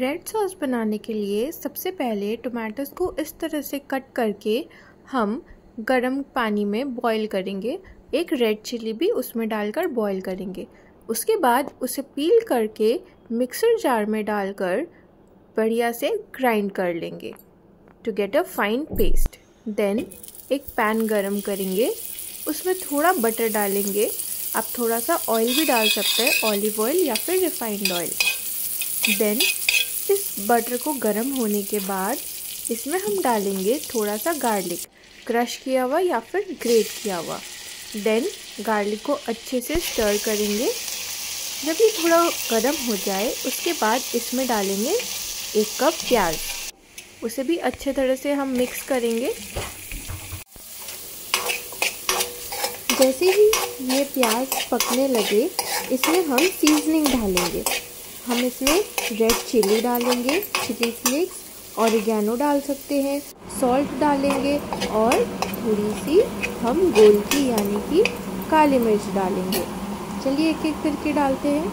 Red sauce बनाने के लिए सबसे पहले टोमेटोज़ को इस तरह से कट करके हम गरम पानी में बॉईल करेंगे। एक रेड चिली भी उसमें डालकर बॉईल करेंगे। उसके बाद उसे पील करके मिक्सर जार में डालकर बढ़िया से ग्राइंड कर लेंगे to get a fine paste then एक पैन गरम करेंगे। उसमें थोड़ा बटर डालेंगे। आप थोड़ा सा ऑयल भी डाल सकते हैं ऑलिव ऑयल या फिर रिफाइंड ऑयल देन बटर को गर्म होने के बाद इसमें हम डालेंगे थोड़ा सा गार्लिक क्रश किया हुआ या फिर ग्रेट किया हुआ। देन गार्लिक को अच्छे से स्टर करेंगे। जब ये थोड़ा गर्म हो जाए, उसके बाद इसमें डालेंगे एक कप प्याज। उसे भी अच्छे तरह से हम मिक्स करेंगे। जैसे ही ये प्याज पकने लगे, इसमें हम सीजनिंग डालेंगे। हम इसमें रेड चिली डालेंगे चिली फ्लेक्स ऑरिगेनो डाल सकते हैं सॉल्ट डालेंगे और थोड़ी सी हम गोल की, यानी कि काली मिर्च डालेंगे। चलिए एक एक करके डालते हैं।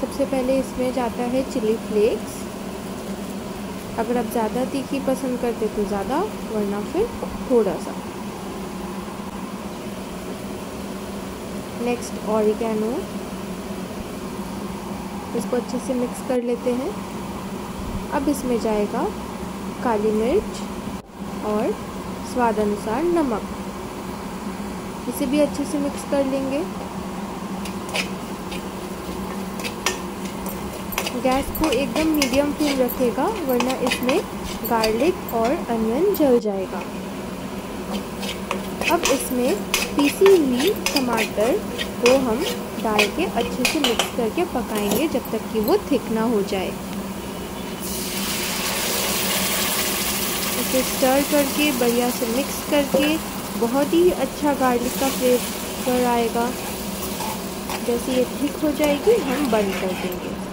सबसे पहले इसमें जाता है चिली फ्लेक्स अगर आप ज़्यादा तीखी पसंद करते तो ज़्यादा, वरना फिर थोड़ा सा नेक्स्ट ऑरिगेनो इसको अच्छे से मिक्स कर लेते हैं। अब इसमें जाएगा काली मिर्च और स्वाद अनुसार नमक। इसे भी अच्छे से मिक्स कर लेंगे। गैस को एकदम मीडियम फ्लेम रखेगा, वरना इसमें गार्लिक और अनियन जल जाएगा। अब इसमें पीसी हुई टमाटर को हम डाल के अच्छे से मिक्स करके पकाएँगे जब तक कि वो थिक ना हो जाए। इसे स्टर करके, बढ़िया से मिक्स करके, बहुत ही अच्छा गार्लिक का फ्लेवर आएगा। जैसे ये थिक हो जाएगी, हम बंद कर देंगे।